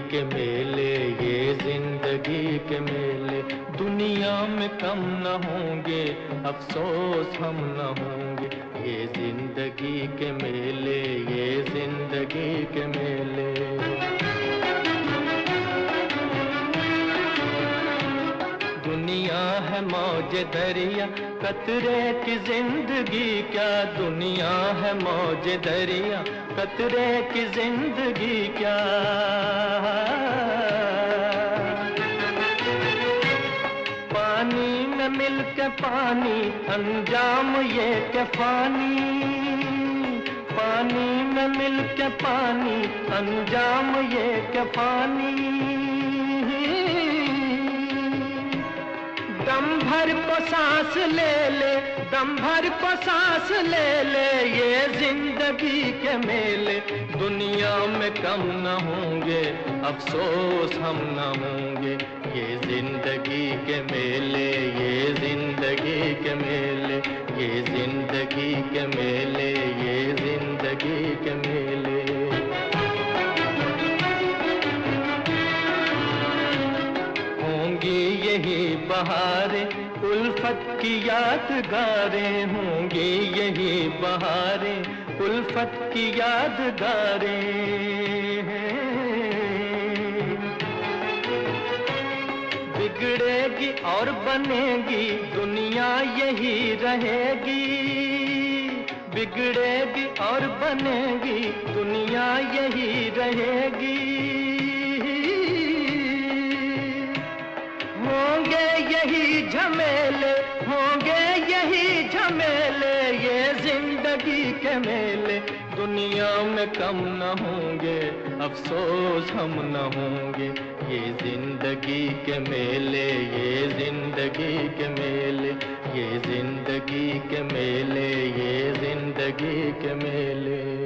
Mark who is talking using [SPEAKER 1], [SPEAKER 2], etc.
[SPEAKER 1] के मेले, ये ज़िंदगी के मेले। दुनिया में कम न होंगे, अफसोस हम न होंगे। दुनिया है मौज दरिया, कतरे की ज़िंदगी, क्या दुनिया है मौज दरिया, कतरे की ज़िंदगी, क्या? पानी में मिल के पानी, अंजाम ये के पानी। पानी में मिल के पानी, अंजाम ये के पानी। दम भर को सांस ले ले, दम भर को सांस ले ले, ये ज़िंदगी के मेले। दुनिया में कम न होंगे, अफसोस हम न होंगे। ये ज़िंदगी के मेले, ये ज़िंदगी यही बहारें, उल्फत की यादगारें होंगी यही बहारें, उल्फत की यादगारें बिगड़ेगी और बनेगी, दुनिया यही रहेगी। बिगड़ेगी और बनेगी, दुनिया यही रहेगी। यही झमेले होंगे, यही झमेले, ये ज़िंदगी के मेले। दुनिया में कम न होंगे, अफसोस हम न होंगे। ये ज़िंदगी के मेले, ये ज़िंदगी के मेले, ये ज़िंदगी के मेले, ये ज़िंदगी के मेले।